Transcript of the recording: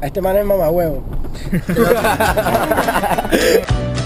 A este man es mamá huevo.